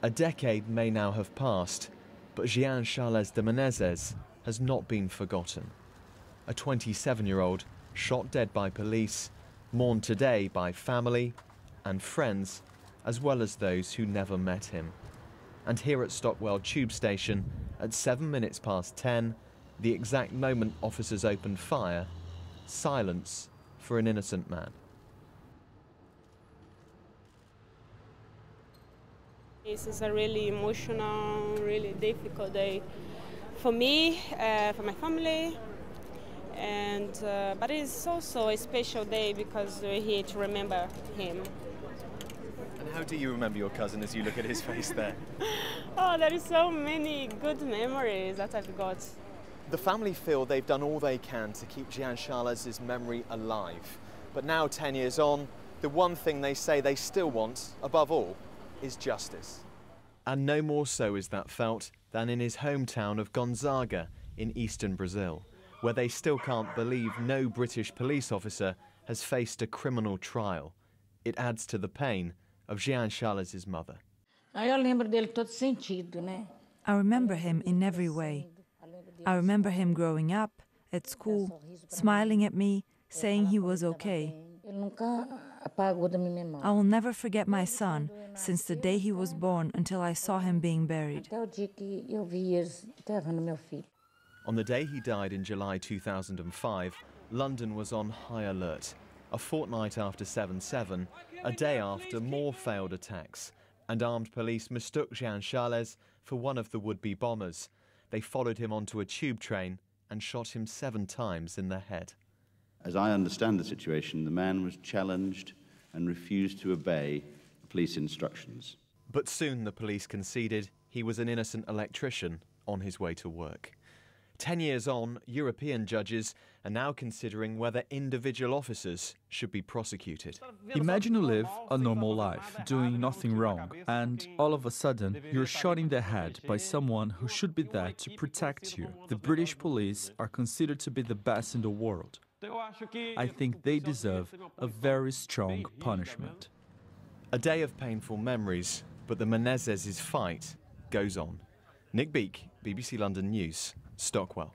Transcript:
A decade may now have passed, but Jean Charles de Menezes has not been forgotten. A 27 year old shot dead by police, mourned today by family and friends, as well as those who never met him. And here at Stockwell Tube Station, at 7 minutes past 10, the exact moment officers opened fire, silence for an innocent man. This is a really emotional, really difficult day for me, uh, for my family, and uh, but it's also a special day because we're here to remember him. And how do you remember your cousin as you look at his face there? oh, there is so many good memories that I've got. The family feel they've done all they can to keep Jean Charles's memory alive. But now, 10 years on, the one thing they say they still want, above all, is justice. And no more so is that felt than in his hometown of Gonzaga in eastern Brazil, where they still can't believe no British police officer has faced a criminal trial. It adds to the pain of Jean Charles's mother. I remember him in every way. I remember him growing up, at school, smiling at me, saying he was okay. I will never forget my son since the day he was born until I saw him being buried. On the day he died in July 2005, London was on high alert. A fortnight after 7 7, a day after more failed attacks, and armed police mistook Jean Charles for one of the would be bombers. They followed him onto a tube train and shot him seven times in the head. As I understand the situation, the man was challenged and refused to obey police instructions. But soon the police conceded he was an innocent electrician on his way to work. Ten years on, European judges are now considering whether individual officers should be prosecuted. Imagine you live a normal life, doing nothing wrong, and all of a sudden you're shot in the head by someone who should be there to protect you. The British police are considered to be the best in the world. I think they deserve a very strong punishment. A day of painful memories, but the Menezes' fight goes on. Nick Beake, BBC London News. Stockwell.